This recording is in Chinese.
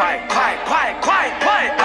快快快快快